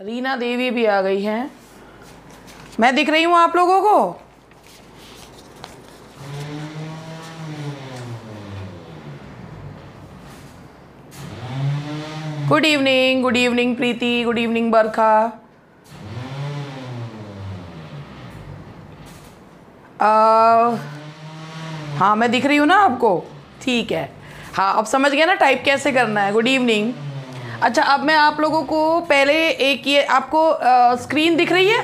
रीना देवी भी आ गई हैं। मैं दिख रही हूँ आप लोगों को। Good evening good evening Preeti good evening Barkha हाँ मैं दिख रही हूँ ना आपको। ठीक है। हाँ अब समझ गए ना टाइप कैसे करना है। गुड इवनिंग अच्छा अब मैं आप लोगों को पहले एक ये आपको आ, स्क्रीन दिख रही है?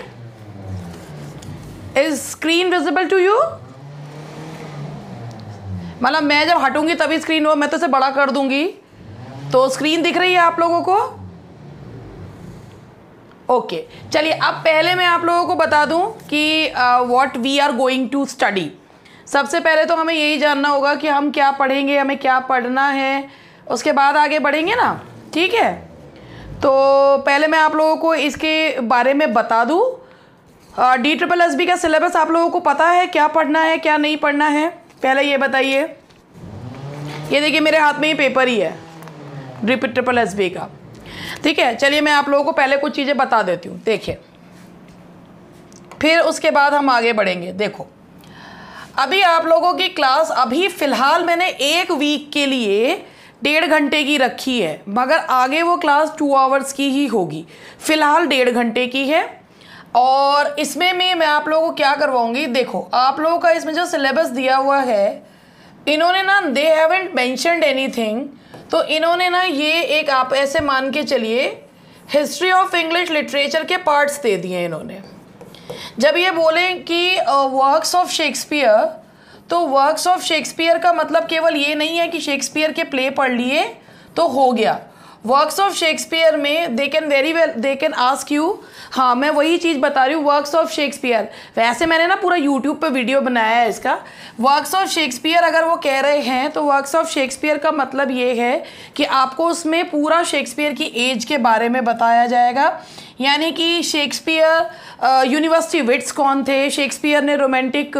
Is screen visible to you मतलब मैं जब हटूँगी तभी स्क्रीन हो मैं तो इसे बड़ा कर दूँगी। तो स्क्रीन दिख रही है आप लोगों को? Okay okay. चलिए अब पहले मैं आप लोगों को बता दूँ कि what we are going to study सबसे पहले तो हमें यही जानना होगा कि हम क्या पढ़ेंगे हमें क्या पढ़ना है। उसके बाद आगे बढ़ेंगे ना? ठीक है? तो पहले मैं आप लोगों को इसके बारे में बता दूँ। डी ट्रिपल एस बी का सिलेबस आप लोगों को पता है, क्या पढ़ना है, क्या नहीं पढ़ना है? पहले ये बताइए। ये देखिए, मेरे हाथ में ही पेपर ही है डी ट्रिपल एस बी का। ठीक है, चलिए मैं आप लोगों को पहले कुछ चीज़ें बता देती हूँ। देखिए, फिर उसके बाद हम आगे बढ़ेंगे। देखो, अभी आप लोगों की क्लास अभी फ़िलहाल मैंने एक वीक के लिए डेढ़ घंटे की रखी है, मगर आगे वो क्लास टू आवर्स की ही होगी। फ़िलहाल डेढ़ घंटे की है। और इसमें में, मैं आप लोगों को क्या करवाऊँगी? देखो, आप लोगों का इसमें जो सिलेबस दिया हुआ है, इन्होंने ना दे हैवेंट मैंशनड एनीथिंग तो इन्होंने ना ये एक आप ऐसे मान के चलिए हिस्ट्री ऑफ़ इंग्लिश लिटरेचर के पार्ट्स दे दिए इन्होंने। जब ये बोले कि वर्क्स ऑफ़ शेक्सपियर तो वर्क्स ऑफ़ शेक्सपियर का मतलब केवल ये नहीं है कि शेक्सपियर के प्ले पढ़ लिए तो हो गया। वर्क्स ऑफ़ शेक्सपियर में they can very well they can ask you हाँ मैं वही चीज़ बता रही हूँ वर्क्स ऑफ़ शेक्सपियर वैसे मैंने ना पूरा यूट्यूब पे वीडियो बनाया है इसका। वर्क्स ऑफ़ शेक्सपियर अगर वो कह रहे हैं तो वर्क्स ऑफ़ शेक्सपियर का मतलब ये है कि आपको उसमें पूरा शेक्सपियर की एज के बारे में बताया जाएगा। यानी कि शेक्सपियर यूनिवर्सिटी विट्स कौन थे? शेक्सपियर ने रोमांटिक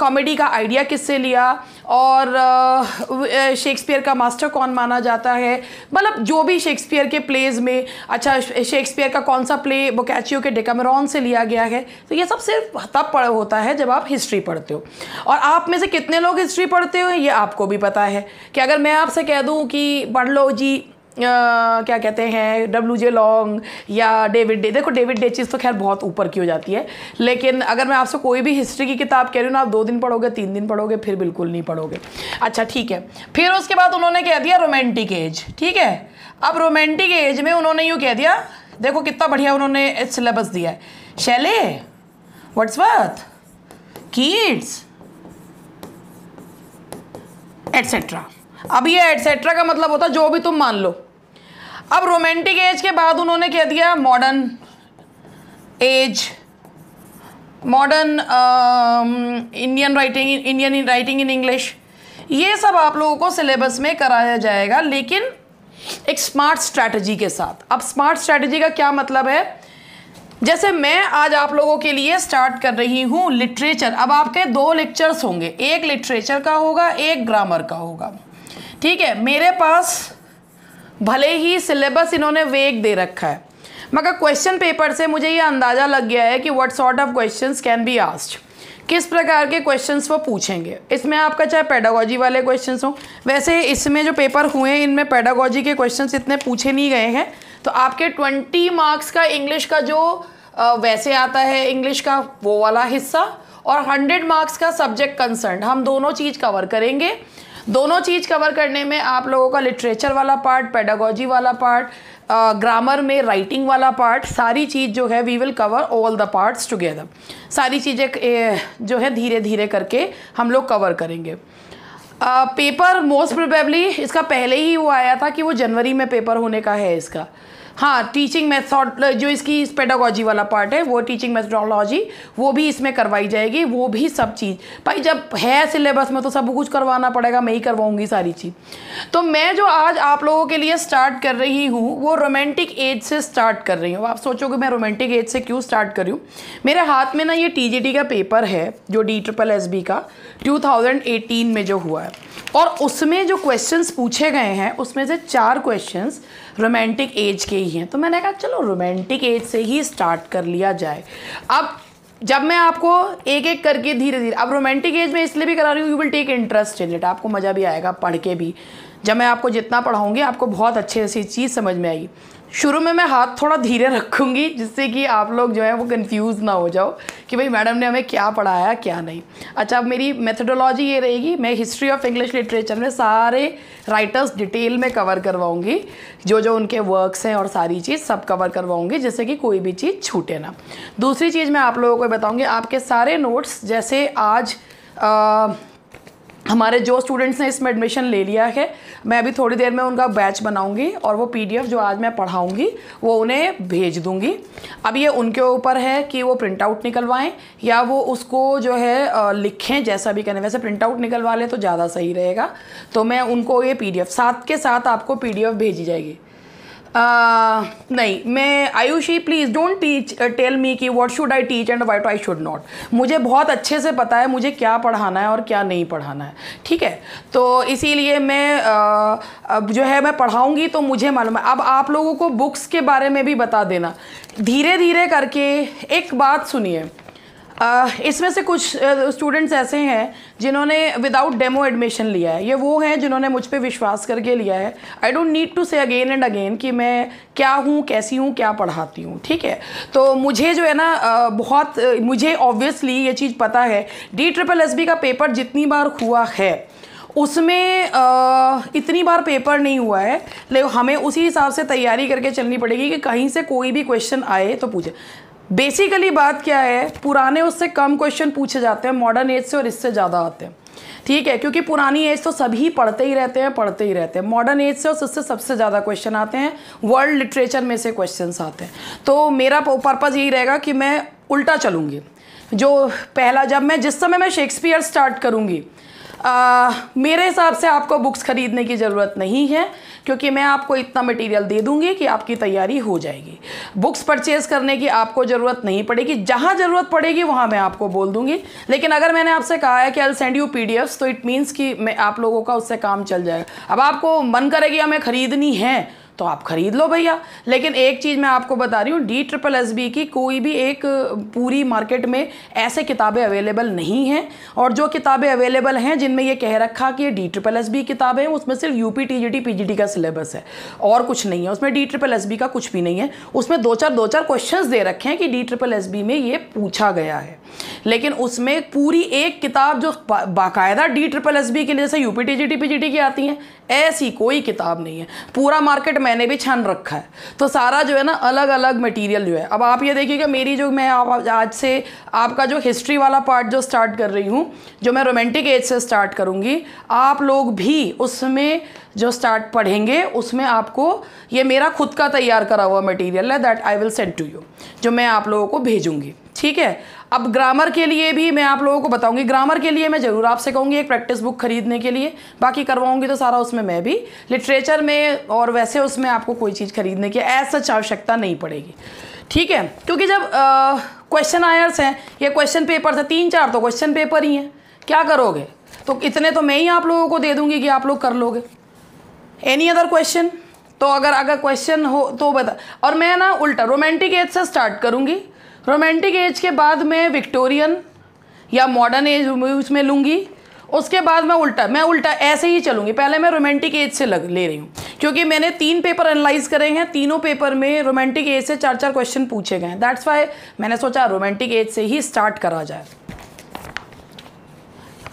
कॉमेडी का आइडिया किससे लिया? और शेक्सपियर का मास्टर कौन माना जाता है? मतलब जो भी शेक्सपियर के प्लेज में अच्छा शेक्सपियर का कौन सा प्ले बोकैचियो के डेकामरॉन से लिया गया है? तो ये सब सिर्फ़ तब पढ़, होता है जब आप हिस्ट्री पढ़ते हो। और आप में से कितने लोग हिस्ट्री पढ़ते हो? ये आपको भी पता है कि अगर मैं आपसे कह दूँ कि पढ़ लो जी क्या कहते हैं डब्ल्यू जे लॉन्ग या डेविड डे देखो डेविड डे चीज़ तो खैर बहुत ऊपर की हो जाती है, लेकिन अगर मैं आपसे कोई भी हिस्ट्री की किताब कह रही हूँ ना, आप दो दिन पढ़ोगे, तीन दिन पढ़ोगे, फिर बिल्कुल नहीं पढ़ोगे। अच्छा ठीक है। फिर उसके बाद उन्होंने कह दिया रोमांटिक एज ठीक है? अब रोमांटिक एज में उन्होंने यूँ कह दिया, देखो कितना बढ़िया उन्होंने सिलेबस दिया है। Shelley Wordsworth Keats etcetera अब ये एट्सेट्रा का मतलब होता है जो भी तुम मान लो। अब रोमांटिक एज के बाद उन्होंने कह दिया modern age modern Indian writing Indian writing in English ये सब आप लोगों को सिलेबस में कराया जाएगा, लेकिन एक स्मार्ट स्ट्रैटेजी के साथ। अब स्मार्ट स्ट्रैटेजी का क्या मतलब है? जैसे मैं आज आप लोगों के लिए स्टार्ट कर रही हूँ लिटरेचर अब आपके दो लेक्चर्स होंगे। एक लिटरेचर का होगा, एक ग्रामर का होगा। ठीक है, मेरे पास भले ही सिलेबस इन्होंने वेग दे रखा है, मगर क्वेश्चन पेपर से मुझे ये अंदाज़ा लग गया है कि what sort of questions can be asked किस प्रकार के क्वेश्चंस वो पूछेंगे? इसमें आपका चाहे पेडागोजी वाले क्वेश्चंस हो, वैसे इसमें जो पेपर हुए हैं, इनमें पेडागोजी के क्वेश्चंस इतने पूछे नहीं गए हैं। तो आपके ट्वेंटी मार्क्स का इंग्लिश का जो वैसे आता है इंग्लिश का, वो वाला हिस्सा, और हंड्रेड मार्क्स का सब्जेक्ट कंसर्न हम दोनों चीज़ कवर करेंगे। दोनों चीज़ कवर करने में आप लोगों का लिटरेचर वाला पार्ट पेडागोजी वाला पार्ट ग्रामर में राइटिंग वाला पार्ट सारी चीज़ जो है we will cover all the parts together सारी चीज़ें जो है धीरे धीरे करके हम लोग कवर करेंगे। पेपर मोस्ट प्रोबेबली इसका पहले ही वो आया था कि वो जनवरी में पेपर होने का है इसका। हाँ टीचिंग मेथड जो इसकी इस पेडागोजी वाला पार्ट है, वो टीचिंग मेथडोलॉजी वो भी इसमें करवाई जाएगी, वो भी सब चीज़। भाई, जब है सिलेबस में तो सब कुछ करवाना पड़ेगा, मैं ही करवाऊँगी सारी चीज़। तो मैं जो आज आप लोगों के लिए स्टार्ट कर रही हूँ, वो रोमांटिक एज से स्टार्ट कर रही हूँ। आप सोचोगे मैं रोमांटिक एज से क्यों स्टार्ट कर रही हूँ? मेरे हाथ में ना ये टीजीटी का पेपर है, जो डी ट्रिपल एस बी का 2018 में जो हुआ है। और उसमें जो क्वेश्चंस पूछे गए हैं, उसमें से चार क्वेश्चंस रोमांटिक एज के ही हैं। तो मैंने कहा, चलो रोमांटिक एज से ही स्टार्ट कर लिया जाए। अब जब मैं आपको एक एक करके धीरे धीरे अब रोमांटिक एज में इसलिए भी करा रही हूँ you will take interest in it आपको मज़ा भी आएगा पढ़ के भी। जब मैं आपको जितना पढ़ाऊँगी, आपको बहुत अच्छे से चीज़ समझ में आएगी। शुरू में मैं हाथ थोड़ा धीरे रखूँगी जिससे कि आप लोग जो है वो कंफ्यूज ना हो जाओ कि भाई मैडम ने हमें क्या पढ़ाया क्या नहीं। अच्छा अब मेरी मेथडोलॉजी ये रहेगी मैं हिस्ट्री ऑफ़ इंग्लिश लिटरेचर में सारे राइटर्स डिटेल में कवर करवाऊँगी। जो जो उनके वर्क्स हैं और सारी चीज़ सब कवर करवाऊँगी जिससे कि कोई भी चीज़ छूटे ना। दूसरी चीज़ मैं आप लोगों को बताऊँगी आपके सारे नोट्स जैसे आज आ, हमारे जो स्टूडेंट्स ने इसमें एडमिशन ले लिया है, मैं अभी थोड़ी देर में उनका बैच बनाऊँगी और वो पीडीएफ जो आज मैं पढ़ाऊँगी, वो उन्हें भेज दूँगी। अब ये उनके ऊपर है कि वो प्रिंट आउट निकलवाएँ या वो उसको जो है लिखें जैसा भी करें। वैसे प्रिंट आउट निकलवा लें तो ज़्यादा सही रहेगा। तो मैं उनको ये पीडीएफ साथ के साथ आपको पीडीएफ भेजी जाएगी। नहीं मैं Ayushi please don't teach tell me कि what should I teach and what I should not मुझे बहुत अच्छे से पता है मुझे क्या पढ़ाना है और क्या नहीं पढ़ाना है ठीक है? तो इसीलिए मैं uh, अब जो है मैं पढ़ाऊँगी तो मुझे मालूम है। अब आप लोगों को बुक्स के बारे में भी बता देना। धीरे धीरे करके एक बात सुनिए। इसमें से कुछ स्टूडेंट्स ऐसे हैं जिन्होंने विदाउट डेमो एडमिशन लिया है। ये वो हैं जिन्होंने मुझ पर विश्वास करके लिया है। I don't need to say again and again कि मैं क्या हूँ, कैसी हूँ, क्या पढ़ाती हूँ, ठीक है? तो मुझे जो है ना बहुत, मुझे ऑब्वियसली ये चीज़ पता है। डी ट्रिपल एस बी का पेपर जितनी बार हुआ है, उसमें इतनी बार पेपर नहीं हुआ है। लेकिन हमें उसी हिसाब से तैयारी करके चलनी पड़ेगी कि कहीं से कोई भी क्वेश्चन आए तो पूछे। बेसिकली बात क्या है, पुराने उससे कम क्वेश्चन पूछे जाते हैं मॉडर्न एज से और इससे ज़्यादा आते हैं। ठीक है, क्योंकि पुरानी एज तो सभी पढ़ते ही रहते हैं, पढ़ते ही रहते हैं। मॉडर्न एज से और उससे सबसे ज़्यादा क्वेश्चन आते हैं वर्ल्ड लिटरेचर में से क्वेश्चन आते हैं। तो मेरा पर्पज़ यही रहेगा कि मैं उल्टा चलूँगी। जो पहला, जब मैं, जिस समय मैं शेक्सपियर स्टार्ट करूँगी मेरे हिसाब से आपको बुक्स ख़रीदने की ज़रूरत नहीं है। क्योंकि मैं आपको इतना मटेरियल दे दूँगी कि आपकी तैयारी हो जाएगी। बुक्स परचेज़ करने की आपको ज़रूरत नहीं पड़ेगी। जहाँ ज़रूरत पड़ेगी, वहाँ मैं आपको बोल दूँगी। लेकिन अगर मैंने आपसे कहा है कि आई सेंड यू पी तो इट मीन्स कि मैं आप लोगों का उससे काम चल जाएगा। अब आपको मन करेगी हमें ख़रीदनी है। तो आप ख़रीद लो भैया। लेकिन एक चीज़ मैं आपको बता रही हूँ डी ट्रिपल एस बी की कोई भी एक पूरी मार्केट में ऐसे किताबें अवेलेबल नहीं हैं। और जो किताबें अवेलेबल हैं, जिनमें ये कह रखा कि ये डी ट्रिपल एस बी किताबें हैं, उसमें सिर्फ़ U P T G T P G T का सिलेबस है और कुछ नहीं है। उसमें डी ट्रिपल एस बी का कुछ भी नहीं है। उसमें दो चार दो चार क्वेश्चन दे रखे हैं कि डी ट्रिपल एस बी में ये पूछा गया है। लेकिन उसमें पूरी एक किताब जो बाकायदा डी ट्रिपल एस बी के लिए, जैसे U P T G T P G T की आती हैं ऐसी कोई किताब नहीं है। पूरा मार्केट मैंने भी छान रखा है। तो सारा जो है ना अलग अलग मटेरियल जो है। अब आप ये देखिएगा, मेरी जो मैं आप आज से आपका जो हिस्ट्री वाला पार्ट जो स्टार्ट कर रही हूँ, जो मैं रोमांटिक एज से स्टार्ट करूँगी, आप लोग भी उसमें जो स्टार्ट पढ़ेंगे, उसमें आपको ये मेरा खुद का तैयार करा हुआ मटेरियल है that I will send to you जो मैं आप लोगों को भेजूँगी। ठीक है? अब ग्रामर के लिए भी मैं आप लोगों को बताऊँगी। ग्रामर के लिए मैं ज़रूर आपसे कहूँगी एक प्रैक्टिस बुक खरीदने के लिए। बाकी करवाऊँगी तो सारा उसमें मैं भी। लिटरेचर में और वैसे उसमें आपको कोई चीज़ खरीदने की ऐसा आवश्यकता नहीं पड़ेगी। ठीक है? क्योंकि जब क्वेश्चन आयर्स हैं, ये क्वेश्चन पेपर थे तीन चार तो क्वेश्चन पेपर ही हैं। क्या करोगे? तो इतने तो मैं ही आप लोगों को दे दूँगी कि आप लोग कर लोगे। एनी अदर क्वेश्चन तो अगर अगर क्वेश्चन हो तो बता। और मैं ना उल्टा रोमांटिक एज से स्टार्ट करूँगी। रोमांटिक एज के बाद मैं विक्टोरियन या मॉडर्न एज उसमें लूँगी। उसके बाद मैं उल्टा मैं उल्टा ऐसे ही चलूँगी। पहले मैं रोमांटिक एज से लग ले रही हूँ। क्योंकि मैंने तीन पेपर एनालाइज करे हैं तीनों पेपर में रोमांटिक एज से चार चार क्वेश्चन पूछे गए हैं। दैट्स वाई मैंने सोचा रोमांटिक एज से ही स्टार्ट करा जाए।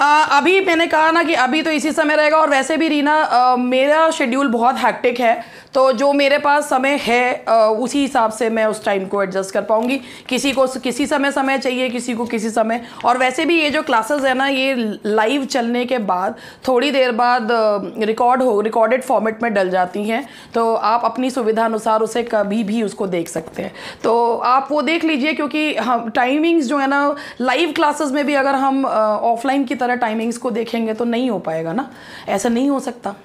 आ, अभी मैंने कहा ना कि अभी तो इसी समय रहेगा और वैसे भी रीना आ, मेरा शेड्यूल बहुत हैक्टिक है। तो जो मेरे पास समय है उसी हिसाब से मैं उस टाइम को एडजस्ट कर पाऊँगी। किसी को किसी समय समय चाहिए, किसी को किसी समय। और वैसे भी ये जो क्लासेस है ना, ये लाइव चलने के बाद थोड़ी देर बाद रिकॉर्ड हो रिकॉर्डेड फॉर्मेट में डल जाती हैं। तो आप अपनी सुविधा अनुसार उसे कभी भी उसको देख सकते हैं। तो आप वो देख लीजिए क्योंकि हम टाइमिंग्स जो है ना लाइव क्लासेस में भी अगर हम ऑफलाइन की तरह टाइमिंग्स को देखेंगे तो नहीं हो पाएगा ना। ऐसा नहीं हो सकता।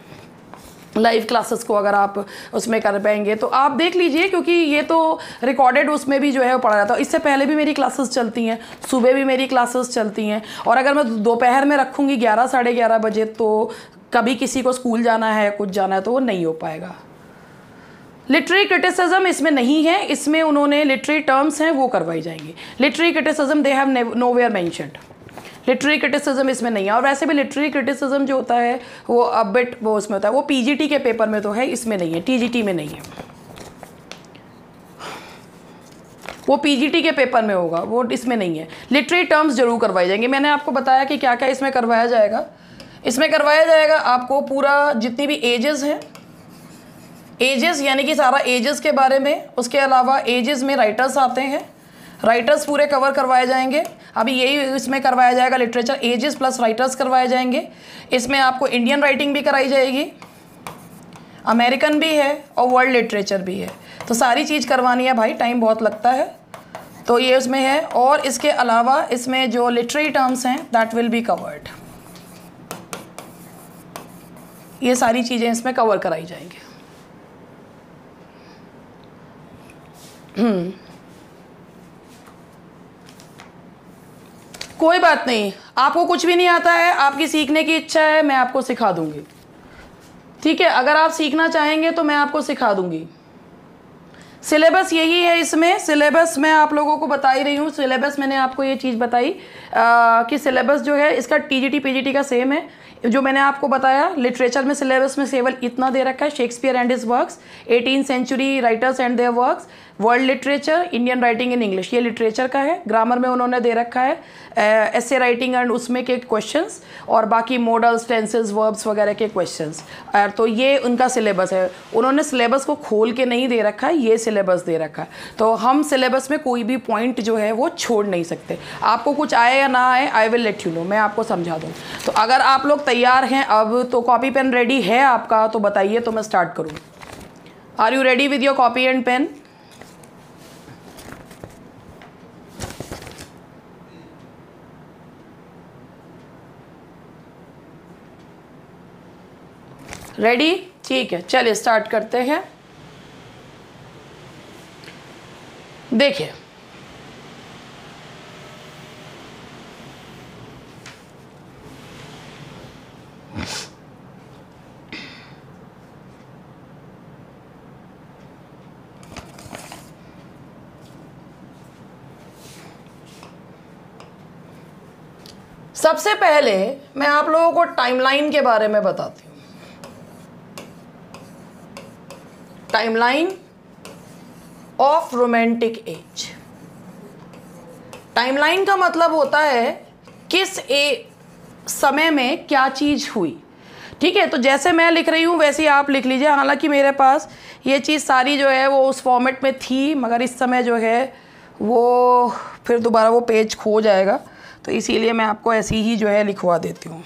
लाइव क्लासेस को अगर आप उसमें कर पाएँगे तो आप देख लीजिए क्योंकि ये तो रिकॉर्डेड उसमें भी जो है वो पढ़ा जाता है। इससे पहले भी मेरी क्लासेस चलती हैं, सुबह भी मेरी क्लासेस चलती हैं और अगर मैं दोपहर में रखूँगी ग्यारह, साढ़े ग्यारह बजे तो कभी किसी को स्कूल जाना है, कुछ जाना है तो वो नहीं हो पाएगा। लिटरेरी क्रिटिसिज्म इसमें नहीं है, इसमें उन्होंने लिटरेरी टर्म्स हैं, वो करवाई जाएँगी। Literary criticism they have nowhere mentioned literary criticism इसमें नहीं है। और वैसे भी लिटरेरी क्रिटिसिज्म जो होता है, वो अब बिट वो उसमें होता है। वो पीजीटी के पेपर में तो है, इसमें नहीं है टीजीटी में नहीं है। वो पीजीटी के पेपर में होगा, वो इसमें नहीं है। लिटरेरी टर्म्स ज़रूर करवाए जाएँगे। मैंने आपको बताया कि क्या क्या इसमें करवाया जाएगा। इसमें करवाया जाएगा आपको पूरा जितनी भी एजेस हैं एजेस यानी कि सारा एजेस के बारे में, उसके अलावा एजेस में राइटर्स आते हैं राइटर्स पूरे कवर करवाए जाएँगे। अभी यही इसमें करवाया जाएगा लिटरेचर एजेस प्लस राइटर्स करवाए जाएँगे। इसमें आपको इंडियन राइटिंग भी कराई जाएगी अमेरिकन भी है और वर्ल्ड लिटरेचर भी है। तो सारी चीज़ करवानी है भाई टाइम बहुत लगता है। तो ये उसमें है और इसके अलावा इसमें जो लिटरेरी टर्म्स हैं दैट विल बी कवर्ड ये सारी चीज़ें इसमें कवर कराई जाएँगी। कोई बात नहीं। आपको कुछ भी नहीं आता है, आपकी सीखने की इच्छा है, मैं आपको सिखा दूँगी। ठीक है, अगर आप सीखना चाहेंगे तो मैं आपको सिखा दूँगी। सिलेबस यही है इसमें, सिलेबस मैं आप लोगों को बता ही रही हूँ, सिलेबस मैंने आपको ये चीज़ बताई कि सिलेबस जो है, इसका टीजीटी, पीजीटी का सेम है, जो मैंने आपको बताया, लिटरेचर में सिलेबस में केवल इतना दे रखा है Shakespeare and is works eighteen century writers and their works world literature, Indian writing in English. ये लिटरेचर का है, ग्रामर में उन्होंने दे रखा है ऐसे राइटिंग एंड उसमें के क्वेश्चंस और बाकी मॉडल्स टेंसेस वर्ब्स वगैरह के क्वेश्चंस तो ये उनका सिलेबस है। उन्होंने सिलेबस को खोल के नहीं दे रखा है ये सिलेबस दे रखा। है तो हम सिलेबस में कोई भी पॉइंट जो है वो छोड़ नहीं सकते। आपको कुछ आए या ना आए I will let you know मैं आपको समझा दूँ। तो अगर आप लोग तैयार हैं अब तो कॉपी पेन रेडी है आपका तो बताइए तो मैं स्टार्ट करूँ। Are you ready with your copy and pen ready ठीक है, चलिए स्टार्ट करते हैं। देखिए। सबसे पहले मैं आप लोगों को टाइमलाइन के बारे में बताती हूँ। Timeline of romantic age timeline का मतलब होता है किस ए, समय में क्या चीज़ हुई। ठीक है तो जैसे मैं लिख रही हूँ, वैसे ही आप लिख लीजिए। हालाँकि मेरे पास ये चीज़ सारी जो है, वो उस फॉर्मेट में थी, मगर इस समय जो है, वो फिर दोबारा वो पेज खो जाएगा। तो इसीलिए मैं आपको ऐसी ही जो है लिखवा देती हूँ।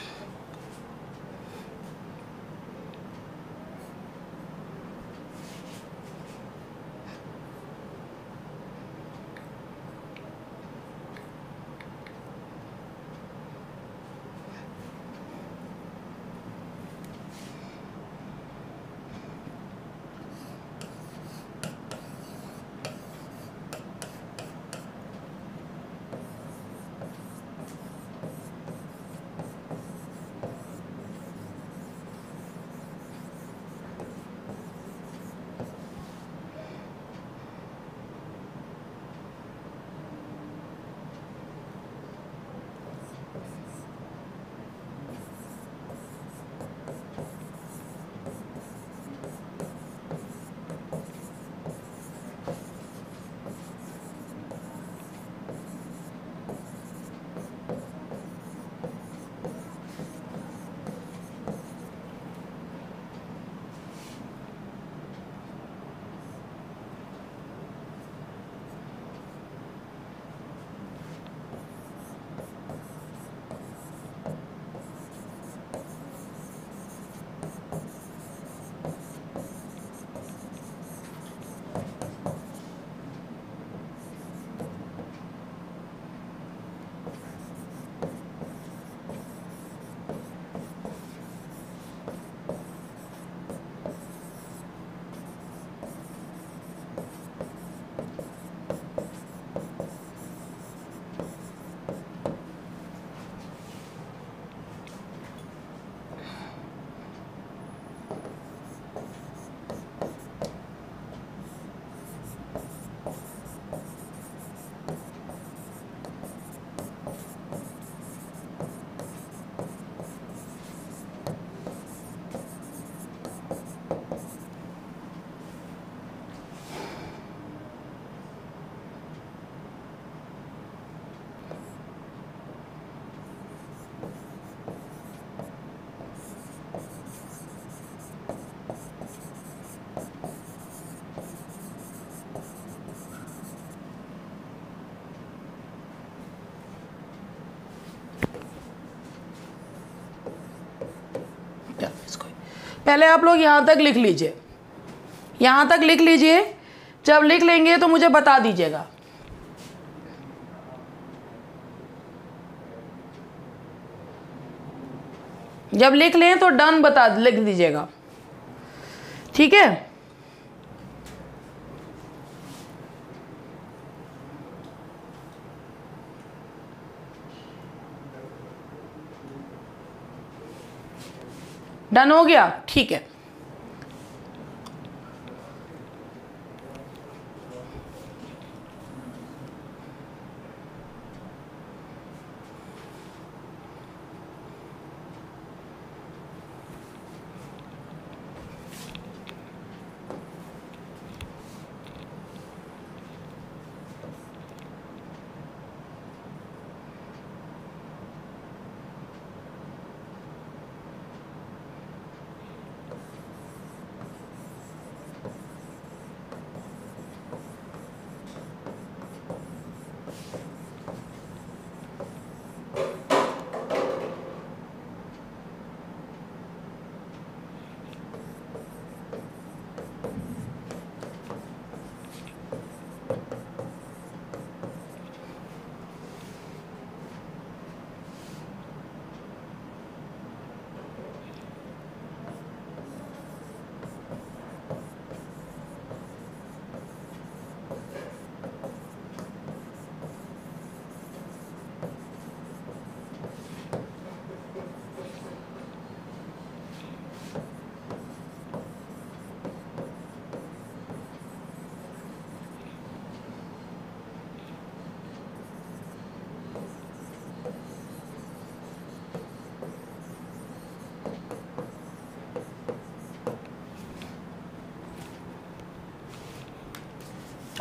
पहले आप लोग यहाँ तक लिख लीजिए। यहाँ तक लिख लीजिए। जब लिख लेंगे तो मुझे बता दीजिएगा। जब लिख लें तो डन बता, लिख दीजिएगा। ठीक है? डन हो गया? ठीक है।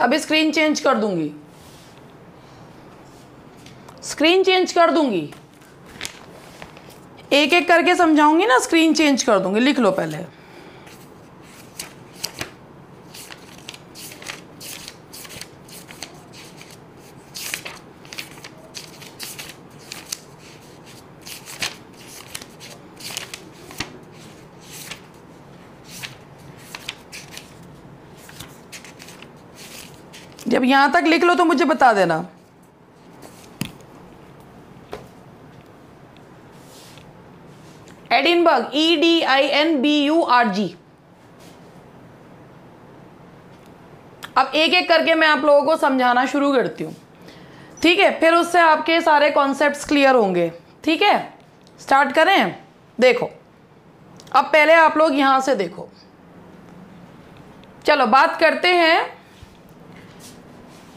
अभी स्क्रीन चेंज कर दूँगी। स्क्रीन चेंज कर दूँगी। एक एक करके समझाऊँगी ना स्क्रीन चेंज कर दूँगी। लिख लो पहले। जब यहाँ तक लिख लो तो मुझे बता देना। Edinburgh E D I N B U R G अब एक एक करके मैं आप लोगों को समझाना शुरू करती हूँ। ठीक है, फिर उससे आपके सारे कॉन्सेप्ट्स क्लियर होंगे। ठीक है? स्टार्ट करें? देखो। अब पहले आप लोग यहाँ से देखो। चलो, बात करते हैं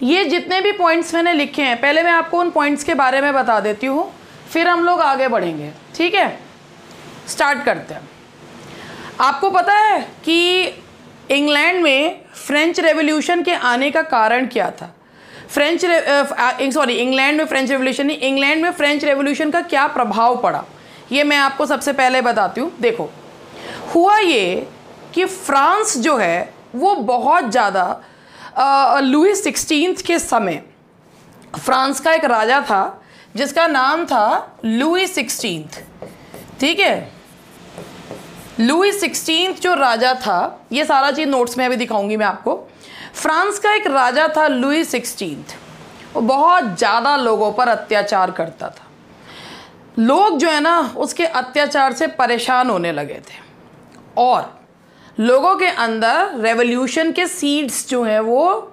ये जितने भी पॉइंट्स मैंने लिखे हैं, पहले मैं आपको उन पॉइंट्स के बारे में बता देती हूँ, फिर हम लोग आगे बढ़ेंगे, ठीक है? स्टार्ट करते हैं। आपको पता है कि इंग्लैंड में फ्रेंच रेवोल्यूशन के आने का कारण क्या था? फ्रेंच सॉरी इंग्लैंड में फ्रेंच रेवोल्यूशन नहीं, इंग्लैंड में फ्रेंच रेवोल्यूशन का क्या प्रभाव पड़ा? ये मैं आपको सबसे पहले बताती हूँ। देखो, हुआ ये कि फ्रांस जो है, वो बहुत ज़्यादा लुई सिक्सटीन के समय, फ्रांस का एक राजा था, जिसका नाम था लुई सिक्सटीन ठीक है? लुई सिक्सटीन जो राजा था, ये सारा चीज़ नोट्स में अभी दिखाऊँगी मैं आपको। फ्रांस का एक राजा था लुई सिक्सटीन वो बहुत ज़्यादा लोगों पर अत्याचार करता था। लोग जो है ना, उसके अत्याचार से परेशान होने लगे थे। और लोगों के अंदर रेवोल्यूशन के सीड्स जो हैं वो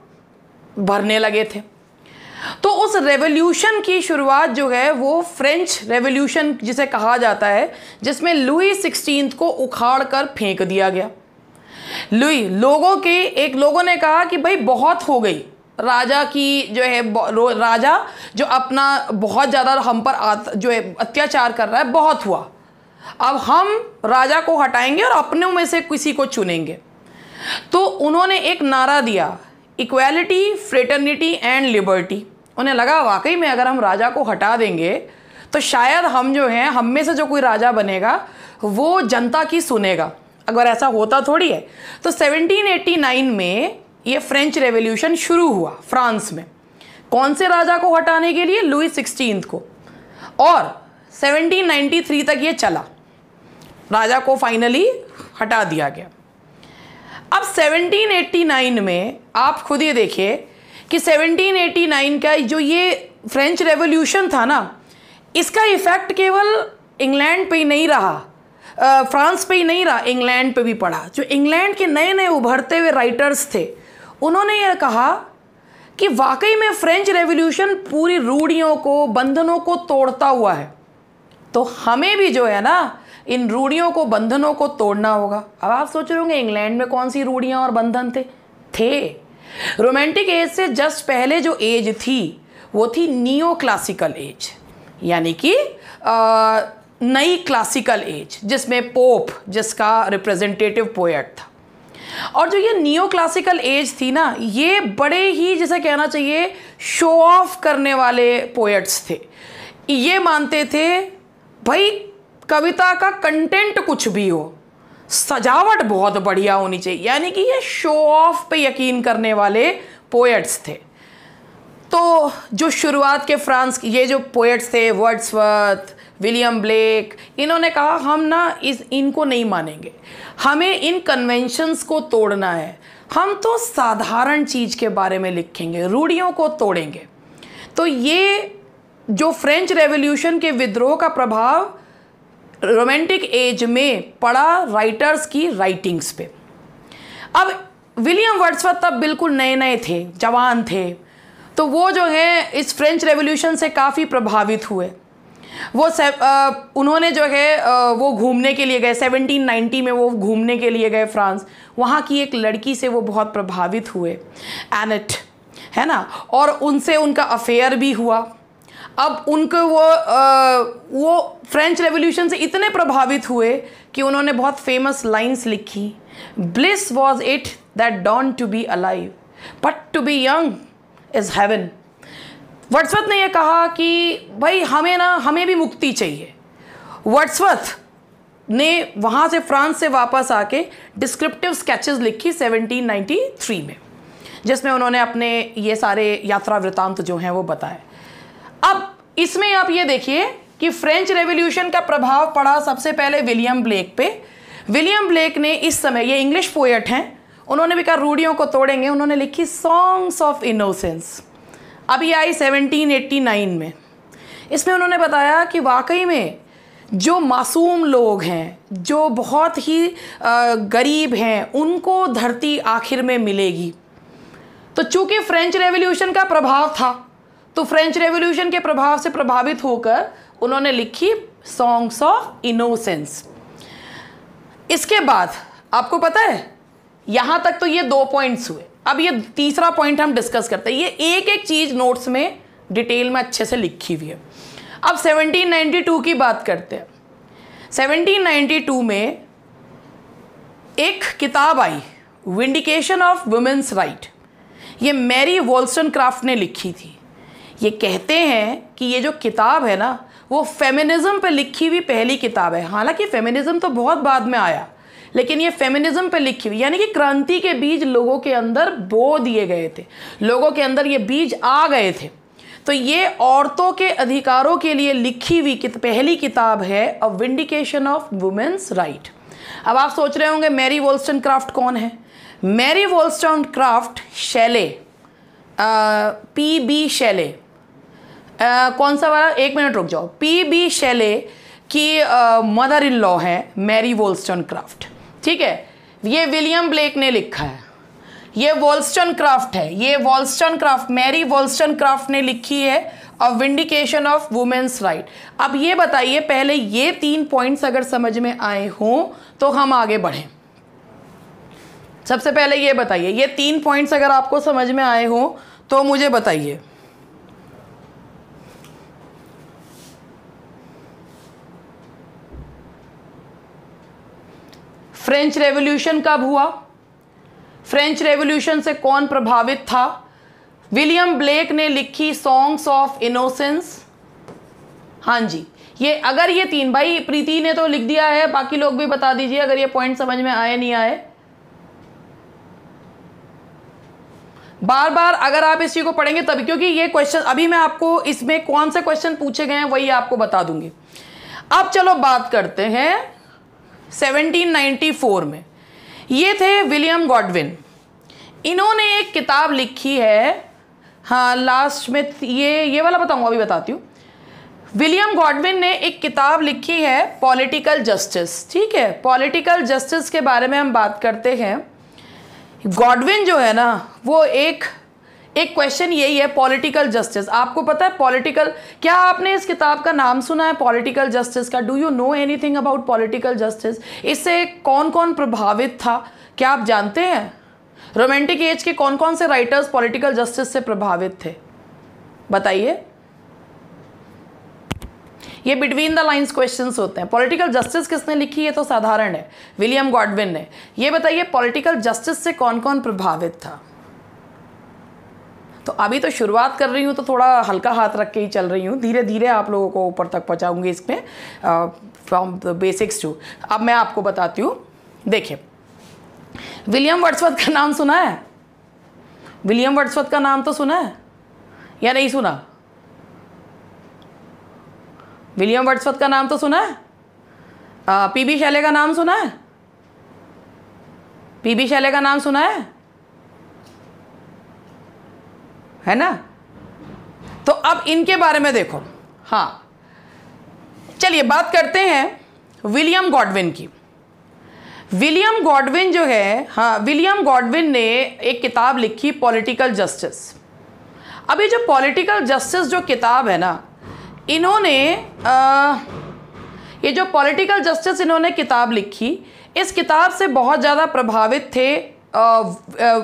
भरने लगे थे। तो उस रेवोल्यूशन की शुरुआत जो है वो फ्रेंच रेवोल्यूशन जिसे कहा जाता है, जिसमें लुई सिक्सटीन को उखाड़ कर फेंक दिया गया। लुई लोगों के, एक लोगों ने कहा कि भाई बहुत हो गई। राजा की जो है राजा जो अपना बहुत ज़्यादा हम पर जो है, अत्याचार कर रहा है, बहुत हुआ। अब हम राजा को हटाएँगे और अपने में से किसी को चुनेंगे। तो उन्होंने एक नारा दिया इक्वालिटी फ्रेटर्निटी एंड लिबर्टी उन्हें लगा, वाकई में अगर हम राजा को हटा देंगे तो शायद हम जो हैं, हम में से जो कोई राजा बनेगा, वो जनता की सुनेगा। अगर ऐसा होता थोड़ी है तो 1789 में ये फ्रेंच रेवोल्यूशन शुरू हुआ, फ्रांस में। कौन से राजा को हटाने के लिए? लुई सिक्सटीन को। और 1793 तक ये चला। राजा को फाइनली हटा दिया गया। अब 1789 में आप खुद ये देखिए कि 1789 का जो ये फ्रेंच रेवोल्यूशन था ना, इसका इफ़ेक्ट केवल इंग्लैंड पे ही नहीं रहा फ्रांस पे ही नहीं रहा इंग्लैंड पे भी पड़ा। जो इंग्लैंड के नए नए उभरते हुए राइटर्स थे, उन्होंने ये कहा कि वाकई में फ्रेंच रेवोल्यूशन पूरी रूढ़ियों को, बंधनों को तोड़ता हुआ है। तो हमें भी जो है ना, इन रूढ़ियों को, बंधनों को तोड़ना होगा। अब आप सोच रहे होंगे, इंग्लैंड में कौन सी रूढ़ियाँ और बंधन थे? थे। रोमांटिक एज से जस्ट पहले जो एज थी, वो थी नियो क्लासिकल एज यानी कि नई क्लासिकल एज जिसमें पोप जिसका रिप्रेजेंटेटिव पोएट था। और जो ये नियो क्लासिकल एज थी ना, ये बड़े ही, जैसे कहना चाहिए शो ऑफ़ करने वाले पोएट्स थे। ये मानते थे भाई, कविता का कंटेंट कुछ भी हो, सजावट बहुत बढ़िया होनी चाहिए। यानी कि ये शो ऑफ़ पे यकीन करने वाले पोएट्स थे। तो जो शुरुआत के फ्रांस, ये जो पोएट्स थे, वर्ड्सवर्थ, विलियम ब्लेक, इन्होंने कहा, हम ना इस, इनको नहीं मानेंगे। हमें इन कन्वेंशंस को तोड़ना है। हम तो साधारण चीज़ के बारे में लिखेंगे, रूढ़ियों को तोड़ेंगे। तो ये जो फ्रेंच रेवोल्यूशन के विद्रोह का प्रभाव रोमांटिक एज में पड़ा राइटर्स की राइटिंग्स पे। अब विलियम वर्ड्सवर्थ तब बिल्कुल नए नए थे जवान थे। तो वो जो है इस फ्रेंच रेवोल्यूशन से काफ़ी प्रभावित हुए। वो आ, उन्होंने जो है आ, वो घूमने के लिए गए। 1790 में वो घूमने के लिए गए फ्रांस। वहाँ की एक लड़की से वो बहुत प्रभावित हुए एनेट है ना? और उनसे उनका अफेयर भी हुआ। अब उनको वो आ, वो फ्रेंच रेवोल्यूशन से इतने प्रभावित हुए कि उन्होंने बहुत फ़ेमस लाइंस लिखी। Bliss was it that dawn to be alive but to be young is heaven Wordsworth ने यह कहा कि भाई हमें ना हमें भी मुक्ति चाहिए। वर्ड्सवर्थ ने वहाँ से फ्रांस से वापस आके डिस्क्रिप्टिव स्केचेस लिखी 1793 में जिसमें उन्होंने अपने ये सारे यात्रा वृतांत जो हैं वो बताए। अब इसमें आप ये देखिए कि फ्रेंच रेवोल्यूशन का प्रभाव पड़ा सबसे पहले विलियम ब्लेक पे। विलियम ब्लेक ने इस समय, ये इंग्लिश पोएट हैं, उन्होंने भी कहा, रूढ़ियों को तोड़ेंगे। उन्होंने लिखी सॉन्ग्स ऑफ़ इनोसेंस अभी आई 1789 में। इसमें उन्होंने बताया कि वाकई में जो मासूम लोग हैं, जो बहुत ही गरीब हैं, उनको धरती आखिर में मिलेगी। तो चूँकि फ्रेंच रेवोल्यूशन का प्रभाव था तो फ्रेंच रेवोल्यूशन के प्रभाव से प्रभावित होकर उन्होंने लिखी सॉन्ग्स ऑफ़ इनोसेंस इसके बाद, आपको पता है, यहाँ तक तो ये दो पॉइंट्स हुए। अब ये तीसरा पॉइंट हम डिस्कस करते हैं। ये एक एक चीज़ नोट्स में डिटेल में अच्छे से लिखी हुई है। अब 1792 की बात करते हैं। 1792 में एक किताब आई विंडिकेशन ऑफ़ वुमेन्स राइट ये मैरी वॉल्सन क्राफ्ट ने लिखी थी। ये कहते हैं कि ये जो किताब है ना वो फेमिनिज्म पे लिखी हुई पहली किताब है। हालाँकि फेमिनिज्म तो बहुत बाद में आया लेकिन ये फेमिनिज्म पे लिखी हुई यानी कि क्रांति के बीज लोगों के अंदर बो दिए गए थे। लोगों के अंदर ये बीज आ गए थे। तो ये औरतों के अधिकारों के लिए लिखी हुई कित, पहली किताब है a vindication of women's right अब आप सोच रहे होंगे मैरी वोल्स्टन क्राफ्ट कौन है? Mary Wollstonecraft Shelley P B Shelley. कौन सा वाला? एक मिनट रुक जाओ। पी बी शैले की मदर इन लॉ है मैरी वोल्स्टन क्राफ्ट ठीक है? ये विलियम ब्लेक ने लिखा है। ये वॉल्स्टन क्राफ्ट है। ये Wollstonecraft Mary Wollstonecraft ने लिखी है, a vindication of women's right अब ये बताइए, पहले ये तीन पॉइंट्स अगर समझ में आए हों तो हम आगे बढ़ें। सबसे पहले ये बताइए, ये तीन पॉइंट्स अगर आपको समझ में आए हों तो मुझे बताइए। फ्रेंच रेवोल्यूशन कब हुआ? फ्रेंच रेवोल्यूशन से कौन प्रभावित था? विलियम ब्लेक ने लिखी सॉन्ग्स ऑफ़ इनोसेंस। हाँ जी, ये अगर ये तीन, भाई प्रीति ने तो लिख दिया है, बाकी लोग भी बता दीजिए, अगर ये पॉइंट समझ में आए, नहीं आए। बार बार अगर आप इस चीज़ को पढ़ेंगे तभी, क्योंकि ये क्वेश्चन अभी मैं आपको इसमें कौन से क्वेश्चन पूछे गए हैं, वही आपको बता दूँगी। अब चलो बात करते हैं 1794 में। ये थे विलियम गॉडविन। इन्होंने एक किताब लिखी है हाँ लास्ट में ये ये वाला बताऊँगा, अभी बताती हूँ। विलियम गॉडविन ने एक किताब लिखी है, पॉलिटिकल जस्टिस। ठीक है, पॉलिटिकल जस्टिस के बारे में हम बात करते हैं। गॉडविन जो है ना, वो एक एक क्वेश्चन यही है पॉलिटिकल जस्टिस आपको पता है पॉलिटिकल क्या आपने इस किताब का नाम सुना है पॉलिटिकल जस्टिस का? Do you know anything about political justice इससे कौन कौन प्रभावित था? क्या आप जानते हैं? रोमांटिक एज के कौन कौन से राइटर्स पॉलिटिकल जस्टिस से प्रभावित थे? बताइए। ये बिटवीन द लाइंस क्वेश्चंस होते हैं। पॉलिटिकल जस्टिस किसने लिखी? है तो साधारण है। विलियम गॉडविन ने। ये बताइए पॉलिटिकल जस्टिस से कौन कौन प्रभावित था? तो अभी तो शुरुआत कर रही हूँ तो थोड़ा हल्का हाथ रख के ही चल रही हूँ। धीरे धीरे आप लोगों को ऊपर तक पहुँचाऊँगी इसमें फ्रॉम द बेसिक्स टू अब मैं आपको बताती हूँ। देखिए, विलियम वर्ड्सवर्थ का नाम सुना है? विलियम वर्ड्सवर्थ का नाम तो सुना है? या नहीं सुना? विलियम वर्ड्सवर्थ का नाम तो सुना है? पी बी शैले का नाम सुना है? पी बी शैले का नाम सुना है? है ना? तो अब इनके बारे में देखो। हाँ। चलिए बात करते हैं विलियम गॉडविन की। विलियम गॉडविन जो है हाँ विलियम गॉडविन ने एक किताब लिखी पॉलिटिकल जस्टिस अब ये जो पॉलिटिकल जस्टिस जो किताब है ना इन्होंने आ, ये जो पॉलिटिकल जस्टिस इन्होंने किताब लिखी इस किताब से बहुत ज़्यादा प्रभावित थे आ, आ,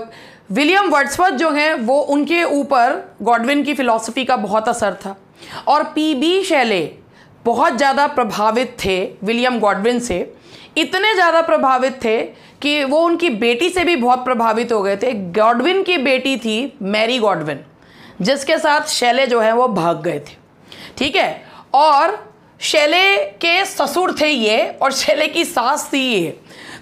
विलियम वर्ड्सवर्थ जो हैं, वो उनके ऊपर गॉडविन की फ़िलॉसफ़ी का बहुत असर था। और पी बी शैले बहुत ज़्यादा प्रभावित थे विलियम गॉडविन से। इतने ज़्यादा प्रभावित थे कि वो उनकी बेटी से भी बहुत प्रभावित हो गए थे। गॉडविन की बेटी थी मैरी गॉडविन, जिसके साथ शैले जो है, वो भाग गए थे। ठीक है? और शैले के ससुर थे ये, और शैले की सास थी ये।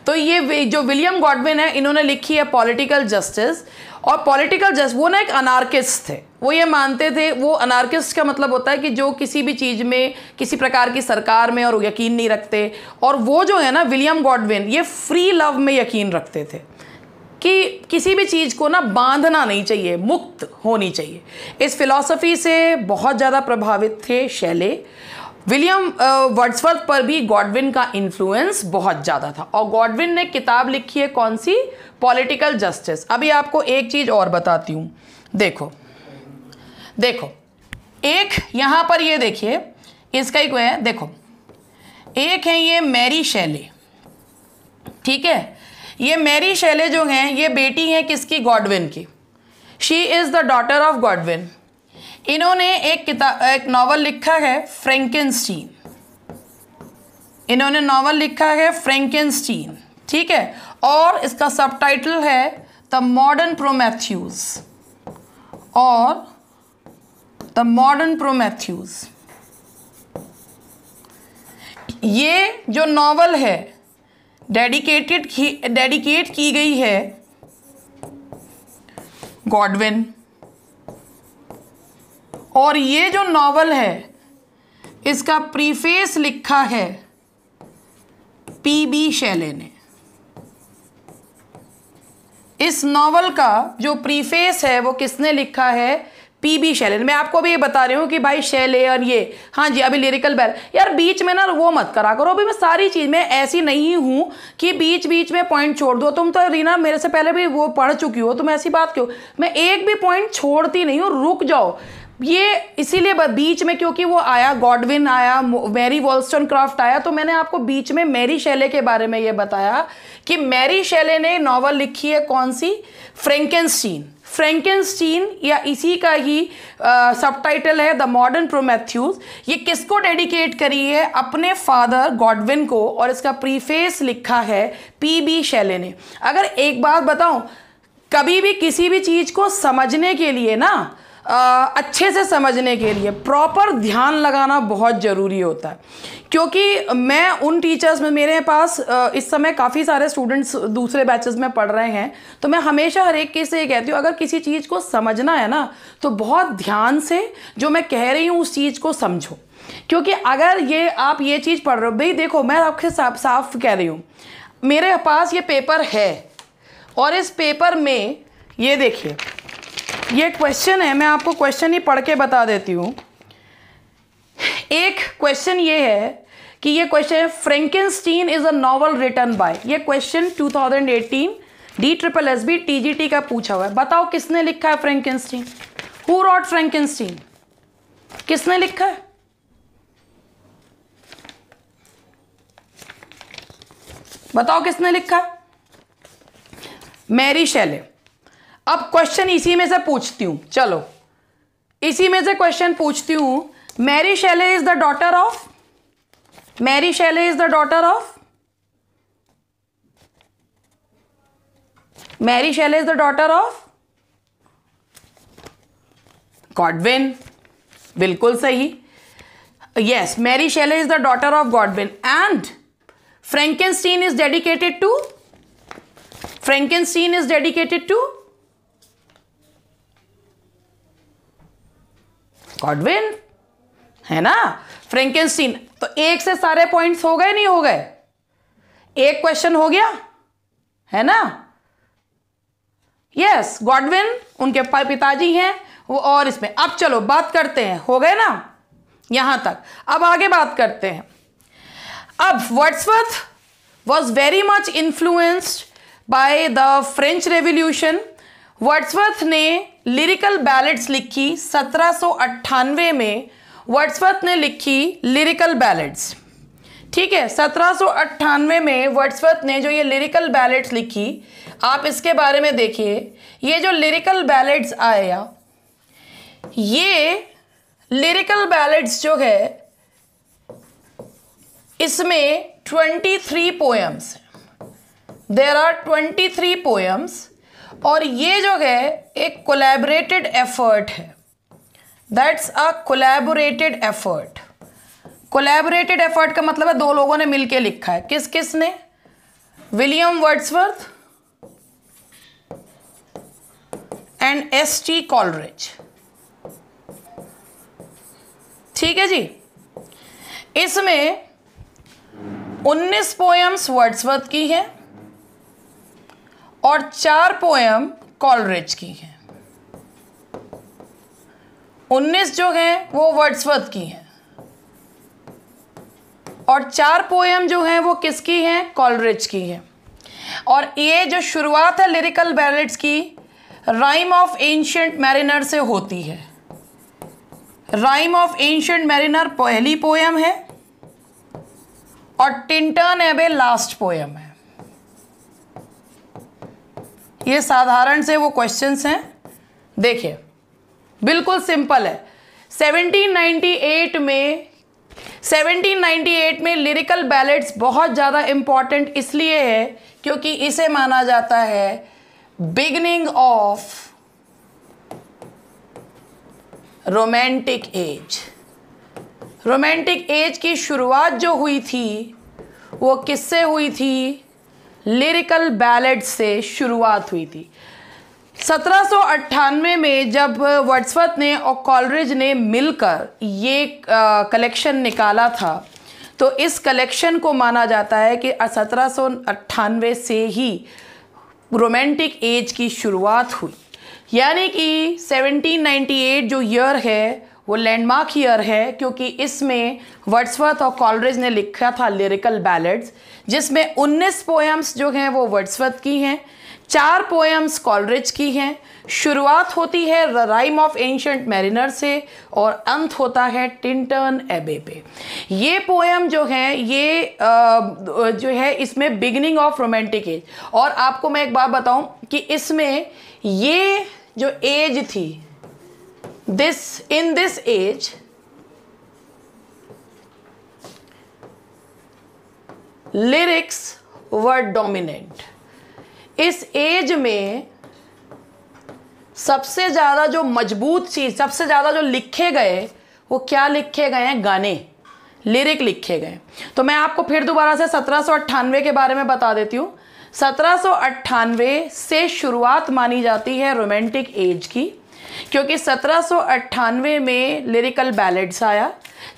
तो ये जो विलियम गॉडविन है, इन्होंने लिखी है पॉलिटिकल जस्टिस। और पॉलिटिकल जस्ट, वो ना एक अनार्किस्ट थे। वो ये मानते थे, वो अनार्किस्ट का मतलब होता है कि जो किसी भी चीज़ में, किसी प्रकार की सरकार में और यकीन नहीं रखते। और वो जो है ना, विलियम गॉडविन, ये फ्री लव में यकीन रखते थे। कि किसी भी चीज़ को ना बांधना नहीं चाहिए, मुक्त होनी चाहिए। इस फिलॉसफी से बहुत ज़्यादा प्रभावित थे शैले। विलियम वर्ड्सवर्थ पर भी गॉडविन का इन्फ्लुएंस बहुत ज़्यादा था। और गॉडविन ने किताब लिखी है कौन सी? पॉलिटिकल जस्टिस अभी आपको एक चीज़ और बताती हूँ। देखो देखो, एक यहाँ पर ये देखिए, इसका कोई है, देखो, एक है ये मैरी शैले। ठीक है? ये मैरी शैले जो हैं, ये बेटी हैं किसकी? गॉडविन की। She is the daughter of Godwin इन्होंने एक किताब एक नावल लिखा है फ्रेंकिनस्टीन इन्होंने नावल लिखा है फ्रेंकिनस्टीन ठीक है? और इसका सबटाइटल है द मॉडर्न प्रोमैथ्यूज और द मॉडर्न प्रोमैथ्यूज ये जो नावल है डेडिकेटेड डेडिकेट की गई है गॉडविन और ये जो नावल है, इसका प्रीफेस लिखा है पी बी शैले ने। इस नावल का जो प्रीफेस है, वो किसने लिखा है? पी बी शैले मैं आपको भी ये बता रही हूँ कि भाई शैले और ये हाँ जी, अभी लिरिकल बैल यार, बीच में ना वो मत करा करो। अभी मैं सारी चीज़, में ऐसी नहीं हूँ कि बीच बीच में पॉइंट छोड़ दो। तुम तो रीना, मेरे से पहले भी वो पढ़ चुकी हो, तुम ऐसी बात क्यों? मैं एक भी पॉइंट छोड़ती नहीं हूँ। रुक जाओ। ये इसीलिए बीच में क्योंकि वो आया गॉडविन आया मैरी वॉल्स्टन क्राफ्ट आया तो मैंने आपको बीच में मैरी शैले के बारे में ये बताया कि मैरी शैले ने नॉवल लिखी है कौन सी? फ्रेंकेंस्टीन फ्रेंकेंस्टीन या इसी का ही सबटाइटल है द मॉडर्न प्रोमैथ्यूज ये किसको डेडिकेट करी है? अपने फादर गॉडविन को और इसका प्रीफेस लिखा है पी बी शैले ने. अगर एक बात बताऊँ, कभी भी किसी भी चीज़ को समझने के लिए ना अच्छे से समझने के लिए प्रॉपर ध्यान लगाना बहुत ज़रूरी होता है। क्योंकि मैं उन टीचर्स में, मेरे पास इस समय काफ़ी सारे स्टूडेंट्स दूसरे बैचेस में पढ़ रहे हैं तो मैं हमेशा हर एक के से ये कहती हूँ, अगर किसी चीज़ को समझना है ना तो बहुत ध्यान से जो मैं कह रही हूँ, उस चीज़ को समझो। क्योंकि अगर ये, आप ये चीज़ पढ़ रहे हो, भाई देखो, मैं आपके साफ़ साफ़ कह रही हूँ, मेरे पास ये पेपर है, और इस पेपर में, ये देखिए ये क्वेश्चन है, मैं आपको क्वेश्चन ही पढ़ के बता देती हूँ। एक क्वेश्चन ये है कि ये क्वेश्चन है Frankenstein is a novel written by ये question 2018 D triple S B T G T का पूछा हुआ है। बताओ किसने लिखा है फ्रेंकिनस्टीन हु रॉट फ्रेंकिनस्टीन किसने लिखा है? बताओ किसने लिखा? मैरी शैले अब क्वेश्चन इसी में से पूछती हूँ। चलो। इसी में से क्वेश्चन पूछती हूँ। Mary Shelley is the daughter of Mary Shelley is the daughter of Mary Shelley is the daughter of Godwin बिल्कुल सही। Yes Mary Shelley is the daughter of Godwin and Frankenstein is dedicated to Frankenstein is dedicated to Godwin है ना? फ्रेंकेनस्टीन तो एक से सारे points हो गए, नहीं हो गए? एक क्वेश्चन हो गया? है ना? यस गॉडविन उनके पिताजी हैं, वो और इसमें। अब चलो, बात करते हैं। हो गए ना? यहाँ तक। अब आगे बात करते हैं। अब Wordsworth was very much influenced by the French revolution Wordsworth ने लिरिकल बैलेट्स लिखी सत्रह में वर्ड्सवर्थ ने लिखी लिरिकल बैलेट्स। ठीक है, सत्रह में वर्ड्सवर्थ ने जो ये लिरिकल बैलेट्स लिखी, आप इसके बारे में देखिए। ये जो लिरिकल बैलेट्स आया ये लिरिकल बैलेट्स जो है, इसमें 23 पोएम्स देर आर 23 पोएम्स और ये जो है, एक कोलैबोरेटेड एफर्ट है। That's a collaborated effort collaborated effort का मतलब है दो लोगों ने मिलके लिखा है। किस किस ने? William Wordsworth and S T Coleridge ठीक है जी? इसमें 19 पोएम्स वर्ड्सवर्थ की है। और चार पोएम कॉलरेज की हैं। उन्नीस जो हैं, वो वर्ड्सवर्थ की हैं। और चार पोएम जो हैं, वो किसकी हैं? कॉलरेज की हैं। और ये जो शुरुआत है लिरिकल बैलेट्स की राइम ऑफ़ एंशंट मैरिनर से होती है। राइम ऑफ़ एंशंट मैरिनर पहली पोएम है और टिंटन एबे लास्ट पोएम है। ये साधारण से वो क्वेश्चंस हैं। देखिए, बिल्कुल सिंपल है। 1798 में 1798 में लिरिकल बैलेट्स बहुत ज़्यादा इंपॉर्टेंट इसलिए है क्योंकि इसे माना जाता है beginning of romantic age romantic age की शुरुआत जो हुई थी, वो किससे हुई थी? लिरिकल बैलेट से शुरुआत हुई थी। सत्रह सौ अट्ठानवे में जब वर्ड्सवर्थ ने और कॉलरेज ने मिलकर ये कलेक्शन निकाला था तो इस कलेक्शन को माना जाता है कि सत्रह सौ अट्ठानवे से ही रोमांटिक एज की शुरुआत हुई। यानी कि 1798 जो ईयर है, वो लैंडमार्क ईयर है, क्योंकि इसमें वर्ड्सवर्थ और कॉलरेज ने लिखा था लिरिकल बैलेट्स जिसमें 19 पोएम्स जो हैं वो वर्ड्सवर्थ की हैं, चार पोएम्स कॉलरेज की हैं। शुरुआत होती है the rime of ancient mariner से और अंत होता है टिंटन एबे पे। ये पोएम जो है, ये जो है इसमें बिगनिंग ऑफ़ रोमांटिक एज और आपको मैं एक बात बताऊँ कि इसमें ये जो एज थी this in this age lyrics were dominant इस एज में सबसे ज़्यादा जो मज़बूत चीज़, सबसे ज़्यादा जो लिखे गए, वो क्या लिखे गए हैं? गाने। लिरिक लिखे गए तो मैं आपको फिर दोबारा से सत्रह सौ अट्ठानवे के बारे में बता देती हूँ। सत्रह सौ अट्ठानवे से शुरुआत मानी जाती है रोमांटिक एज की, क्योंकि सत्रह सौ अट्ठानवे में लिरिकल बैलेट्स आया,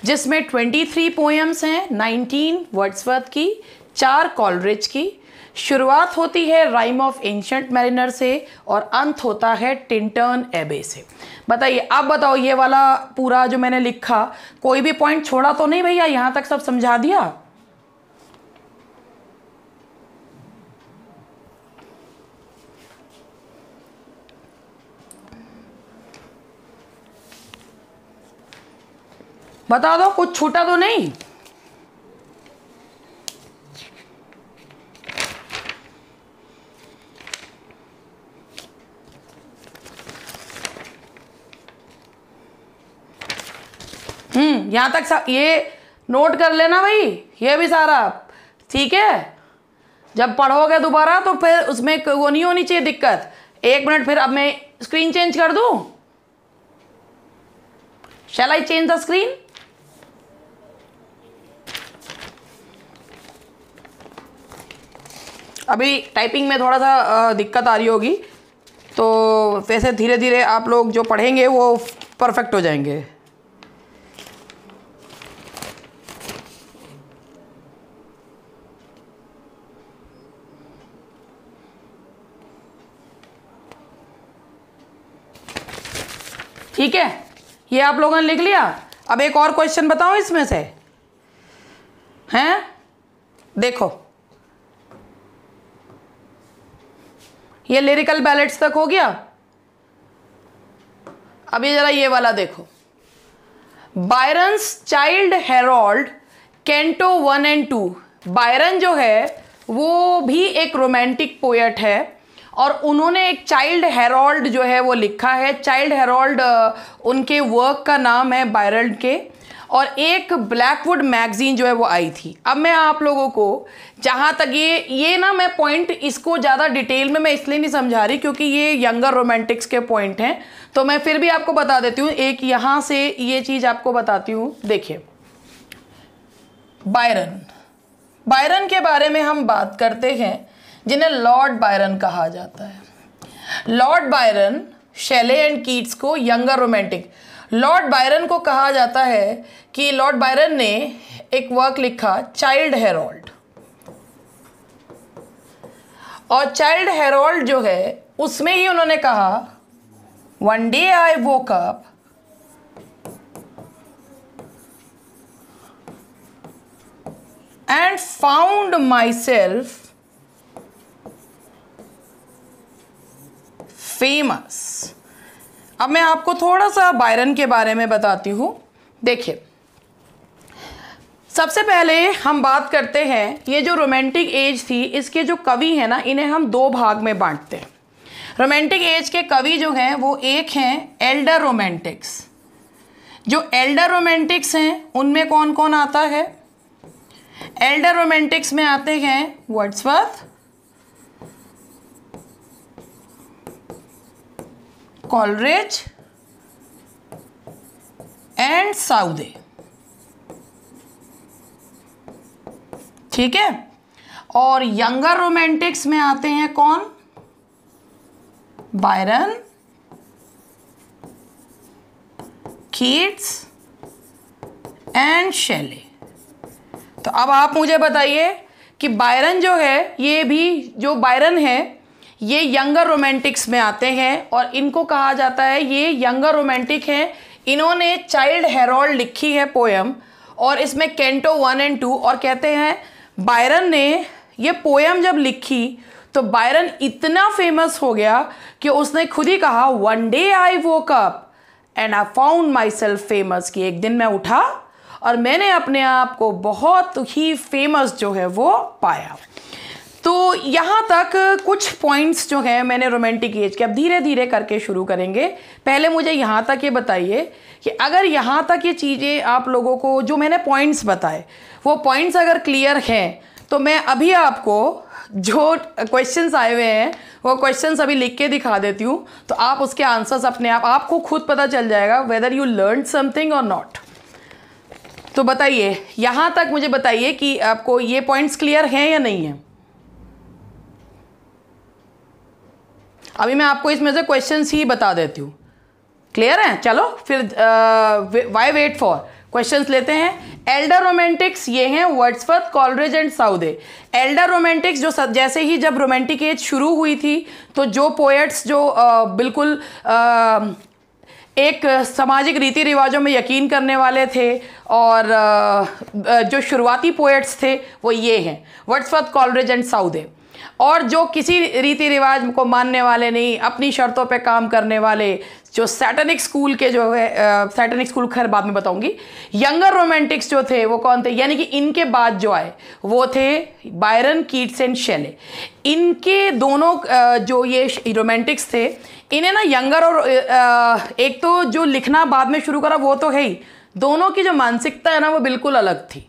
जिसमें 23 पोएम्स हैं 19 वर्ड्सवर्थ की, चार कॉलरिज की। शुरुआत होती है राइम ऑफ़ एंशंट मैरिनर से और अंत होता है टिंटर्न एबे से। बताइए अब बताओ, ये वाला पूरा जो मैंने लिखा, कोई भी पॉइंट छोड़ा तो नहीं भैया? यहाँ तक सब समझा दिया? बता दो, कुछ छूटा तो नहीं? हम्म यहाँ तक सब ये नोट कर लेना भाई, ये भी सारा, ठीक है? जब पढ़ोगे दोबारा तो फिर उसमें वो नहीं होनी चाहिए दिक्कत। एक मिनट, फिर अब मैं स्क्रीन चेंज कर दूँ? Shall I change the screen अभी टाइपिंग में थोड़ा सा दिक्कत आ रही होगी। तो वैसे धीरे धीरे आप लोग जो पढ़ेंगे, वो परफेक्ट हो जाएँगे। ठीक है? ये आप लोगों ने लिख लिया? अब एक और क्वेश्चन बताओ इसमें से। हैं? देखो। ये लिरिकल बैलेट्स तक हो गया? अभी जरा ये वाला देखो। Byron's Childe Harold canto one and two Byron जो है, वो भी एक रोमांटिक पोएट है और उन्होंने एक चाइल्ड हेरोल्ड जो है वो लिखा है। चाइल्ड हेरोल्ड उनके वर्क का नाम है बायरल्ड के। और एक ब्लैकवुड मैगजीन जो है वो आई थी। अब मैं आप लोगों को जहाँ तक ये ये ना मैं पॉइंट इसको ज़्यादा डिटेल में मैं इसलिए नहीं समझा रही क्योंकि ये यंगर रोमांटिक्स के पॉइंट हैं। तो मैं फिर भी आपको बता देती हूँ, एक यहाँ से ये चीज़ आपको बताती हूँ, देखिए। बायरन बायरन के बारे में हम बात करते हैं, जिन्हें लॉर्ड बायरन कहा जाता है। Lord Byron Shelley and Keats को यंगर रोमांटिक लॉर्ड बायरन को कहा जाता है कि लॉर्ड बायरन ने एक वर्क लिखा चाइल्ड हेरोल्ड और चाइल्ड हेरोल्ड जो है, उसमें ही उन्होंने कहा one day I woke up and found myself famous अब मैं आपको थोड़ा सा बायरन के बारे में बताती हूँ। देखिए, सबसे पहले हम बात करते हैं, ये जो रोमांटिक एज थी, इसके जो कवि हैं ना, इन्हें हम दो भाग में बांटते हैं। रोमांटिक एज के कवि जो हैं, वो एक हैं एल्डर रोमांटिक्स जो एल्डर रोमांटिक्स हैं, उनमें कौन कौन आता है? एल्डर रोमांटिक्स में आते हैं वर्ड्सवर्थ कॉलरेज एंड साउदे। ठीक है? और यंगर रोमांटिक्स में आते हैं कौन? Byron, Keats and Shelley. तो अब आप मुझे बताइए कि बायरन जो है, ये भी जो बायरन है ये यंगर रोमांटिक्स में आते हैं और इनको कहा जाता है, ये यंगर रोमांटिक हैं। इन्होंने चाइल्ड हेरोल्ड लिखी है पोयम और इसमें कैंटो वन एंड टू और कहते हैं, बायरन ने ये पोयम जब लिखी तो बायरन इतना फ़ेमस हो गया कि उसने खुद ही कहा one day I woke up and I found myself famous कि एक दिन मैं उठा और मैंने अपने आप को बहुत ही फ़ेमस जो है वो पाया। तो यहाँ तक कुछ पॉइंट्स जो हैं मैंने रोमांटिक एज के, अब धीरे धीरे करके शुरू करेंगे। पहले मुझे यहाँ तक ये बताइए कि अगर यहाँ तक ये चीज़ें आप लोगों को, जो मैंने पॉइंट्स बताए, वो पॉइंट्स अगर क्लियर हैं तो मैं अभी आपको जो क्वेश्चंस आए हुए हैं, वो क्वेश्चंस अभी लिख के दिखा देती हूँ। तो आप उसके आंसर्स अपने आप, आपको खुद पता चल जाएगा वेदर यू लर्न समथिंग और नॉट तो बताइए, यहाँ तक मुझे बताइए कि आपको ये पॉइंट्स क्लियर हैं या नहीं है? अभी मैं आपको इसमें से क्वेश्चंस ही बता देती हूँ। क्लियर है? चलो फिर वाई वेट फॉर क्वेश्चन लेते हैं। एल्डर रोमांटिक्स ये हैं Wordsworth Coleridge and Southey elder romantics जो जैसे ही जब रोमांटिक एज शुरू हुई थी तो जो पोएट्स जो आ, बिल्कुल आ, एक सामाजिक रीति रिवाजों में यकीन करने वाले थे और आ, जो शुरुआती पोएट्स थे वो ये हैं। वर्ड्सवर्थ कॉलरेज एंड साउदे और जो किसी रीति रिवाज को मानने वाले नहीं, अपनी शर्तों पे काम करने वाले, जो सैटनिक स्कूल के जो है सैटनिक स्कूल खैर बाद में बताऊँगी। यंगर रोमांटिक्स जो थे, वो कौन थे? यानी कि इनके बाद जो आए, वो थे बायरन कीट्स एंड शेले इनके दोनों जो ये रोमांटिक्स थे, इन्हें ना यंगर और एक तो जो लिखना बाद में शुरू करा, वो तो है ही। दोनों की जो मानसिकता है ना, वो बिल्कुल अलग थी।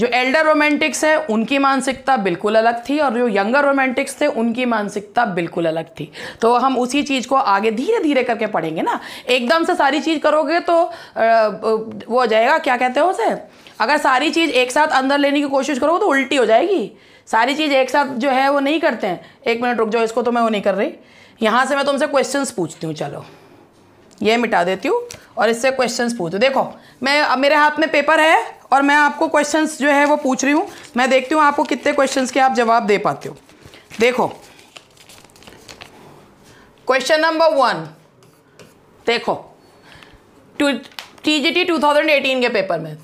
जो एल्डर रोमांटिक्स है, उनकी मानसिकता बिल्कुल अलग थी और जो यंगर रोमांटिक्स थे, उनकी मानसिकता बिल्कुल अलग थी। तो हम उसी चीज़ को आगे धीरे धीरे करके पढ़ेंगे ना। एकदम से सारी चीज़ करोगे तो वो हो जाएगा, क्या कहते हो उसे? अगर सारी चीज़ एक साथ अंदर लेने की कोशिश करोगे तो उल्टी हो जाएगी। सारी चीज़ एक साथ जो है वो नहीं करते हैं। एक मिनट रुक जाओ, इसको तो मैं वो नहीं कर रही। यहाँ से मैं तुमसे क्वेश्चन पूछती हूँ, चलो। ये मिटा देती हूँ और इससे क्वेश्चंस पूछती हूँ। देखो, मैं, अब मेरे हाथ में पेपर है और मैं आपको क्वेश्चंस जो है वो पूछ रही हूँ। मैं देखती हूँ आपको कितने क्वेश्चंस के आप जवाब दे पाते हो। देखो क्वेश्चन नंबर वन देखो two T G T two thousand eighteen के पेपर में।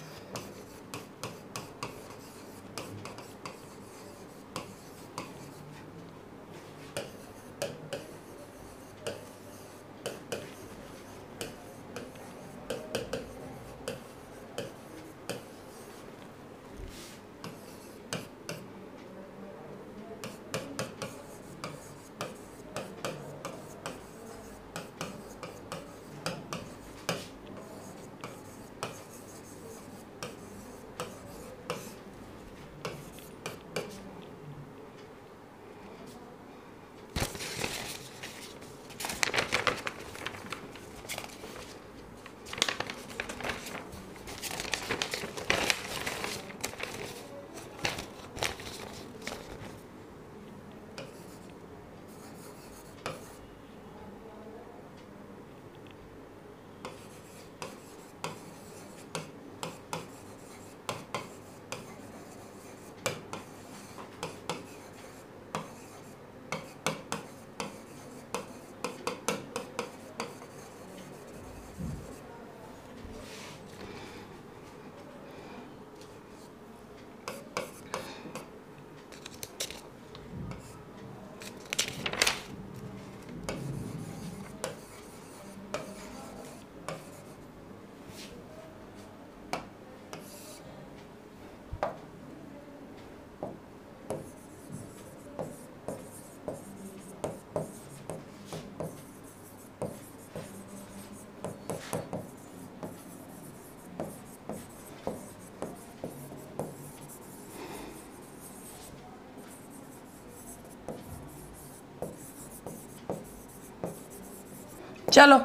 चलो,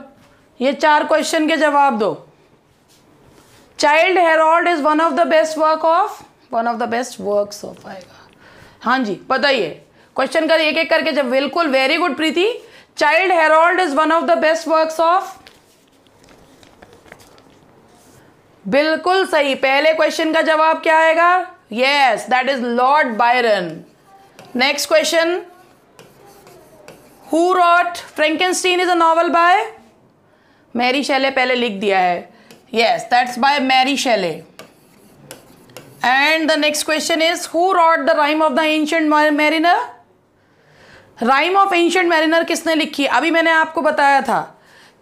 ये चार क्वेश्चन के जवाब दो। Childe Harold is one of the best work of one of the best work of आएगा। हाँ जी, बताइए। क्वेश्चन कर एक एक करके जब, बिल्कुल very good Preeti. Childe Harold is one of the best work of बिल्कुल सही। पहले क्वेश्चन का जवाब क्या आएगा? Yes that is Lord Byron next question who wrote Frankenstein is a novel by Mary Shelley पहले लिख दिया है। Yes that's by Mary Shelley and the next question is who wrote the rime of the ancient mariner rime of ancient mariner किसने लिखी? अभी मैंने आपको बताया था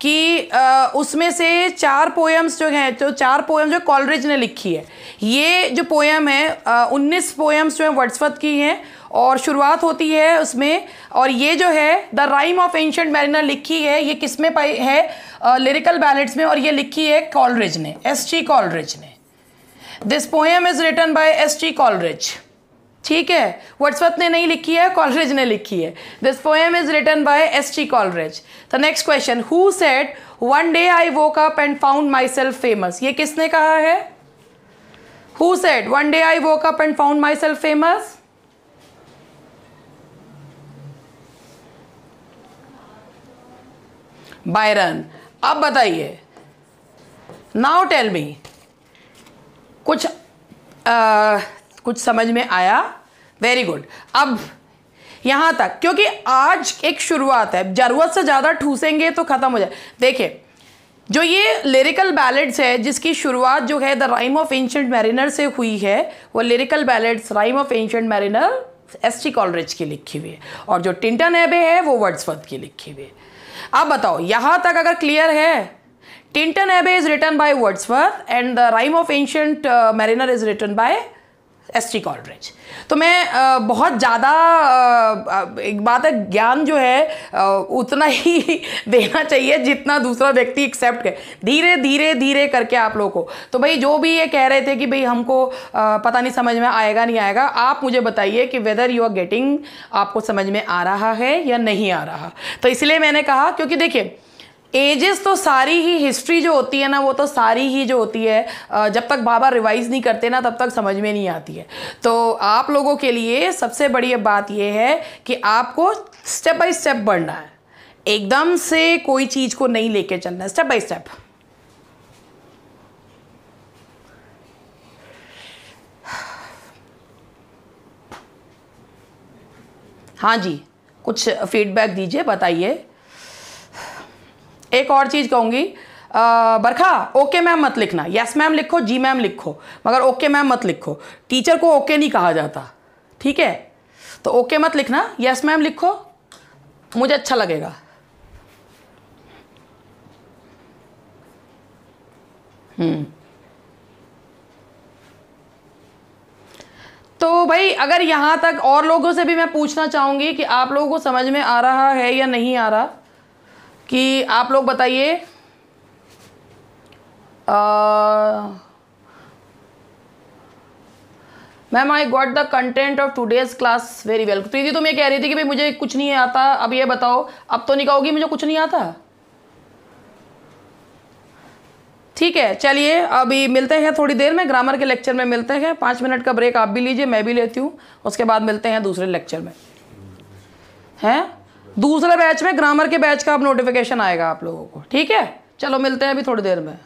कि उसमें से चार पोएम्स जो हैं तो चार पोएम जो कॉलरेज ने लिखी है। ये जो पोएम है उन्नीस पोएम्स जो है वर्ड्सवर्थ की हैं और शुरुआत होती है उसमें। और ये जो है the rime of ancient mariner लिखी है, ये किसमें पाई है? लिरिकल बैलेट्स में, और ये लिखी है कॉलरेज ने एस टी कॉलरेज ने। This poem is written by S T Coleridge ठीक है? वर्ड्सवर्थ ने नहीं लिखी है कॉलरेज ने लिखी है। This poem is written by S T Coleridge the next question who said one day I woke up and found myself famous ये किसने कहा है? Who said one day I woke up and found myself famous Byron अब बताइए। Now tell me कुछ आ, कुछ समझ में आया? Very good. अब यहाँ तक क्योंकि आज एक शुरुआत है ज़रूरत से ज़्यादा ठूसेंगे तो ख़त्म हो जाए। देखिए जो ये लिरिकल बैलेड्स है जिसकी शुरुआत जो है the rime of ancient mariner से हुई है वो lyrical ballads rime of ancient mariner S T Coleridge की लिखी हुई है। और जो टिंटन एबे है वो वर्ड्सवर्थ की लिखी हुई है। अब बताओ, यहाँ तक अगर क्लियर है Tintern Abbey is written by Wordsworth and the rime of ancient mariner is written by S T Coleridge तो मैं बहुत ज़्यादा एक बात है, ज्ञान जो है उतना ही देना चाहिए जितना दूसरा व्यक्ति एक्सेप्ट करे। धीरे धीरे धीरे करके आप लोगों को। तो भाई, जो भी ये कह रहे थे कि भाई हमको पता नहीं समझ में आएगा, नहीं आएगा, आप मुझे बताइए कि वेदर यू आर गेटिंग आपको समझ में आ रहा है या नहीं आ रहा। तो इसलिए मैंने कहा, क्योंकि देखिए एजेस तो सारी ही हिस्ट्री जो होती है ना, वो तो सारी ही जो होती है जब तक बाबा रिवाइज नहीं करते ना, तब तक समझ में नहीं आती है। तो आप लोगों के लिए सबसे बड़ी बात यह है कि आपको स्टेप बाय स्टेप बढ़ना है। एकदम से कोई चीज़ को नहीं लेके चलना है स्टेप बाय स्टेप हाँ जी, कुछ फीडबैक दीजिए, बताइए। एक और चीज़ कहूँगी। बरखा, ओके मैम मत लिखना। यस मैम लिखो, जी मैम लिखो, मगर ओके मैम मत लिखो। टीचर को ओके नहीं कहा जाता, ठीक है? तो ओके मत लिखना यस मैम लिखो, मुझे अच्छा लगेगा। हम्म। तो भाई, अगर यहाँ तक और लोगों से भी मैं पूछना चाहूँगी कि आप लोगों को समझ में आ रहा है या नहीं आ रहा कि आप लोग बताइए। Ma'am I got the content of today's class very well Preeti, तुम ये कह रही थी कि भाई मुझे कुछ नहीं आता। अब ये बताओ, अब तो नहीं कहोगी मुझे कुछ नहीं आता? ठीक है, चलिए, अभी मिलते हैं थोड़ी देर में ग्रामर के लेक्चर में मिलते हैं। पाँच मिनट का ब्रेक आप भी लीजिए, मैं भी लेती हूँ, उसके बाद मिलते हैं दूसरे लेक्चर में। हैं? दूसरे बैच में ग्रामर के बैच का अब नोटिफिकेशन आएगा आप लोगों को। ठीक है? चलो मिलते हैं अभी थोड़ी देर में।